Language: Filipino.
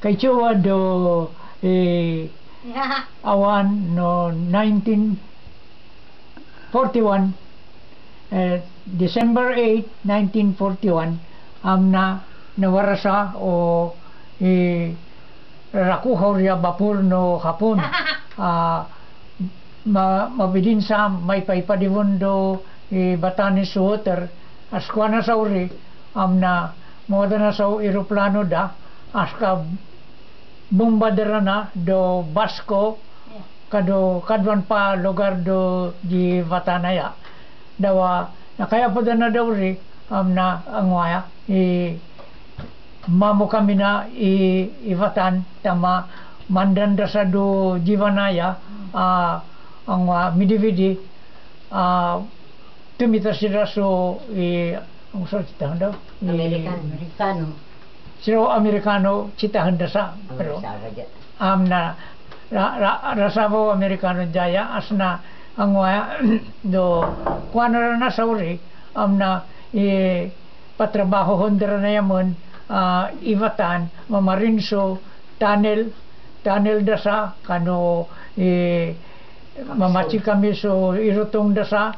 kay Chua do eh, awan no 1941 eh, December 8 1941 am na nawarasa o eh, rakuhaw riya bapur no hapon. Ah ma mabidin sa may paipadivon do eh, Batanes water askwa na sa uri am na moda na sa eroplano da aska bombardera do Basco kado kadwan pa lugar do di Vatanaya. Dawa nakaya po na dawri amna angwaya i mamu kami na i ivatan tama mandan dasa do jivanaya mm. a angwa midividi a tumita siraso i ang sa tanda Amerikano. Sila Amerikano citahan da sa pero Pero, sa raja. am na ra, ra, rasabo Amerikano jaya as na ang waya do kuano na sa uri am na i patrabaho hondra na yamon ah, ivatan mamarinso tunnel tunnel dasa kano i mamachi kami so irutong dasa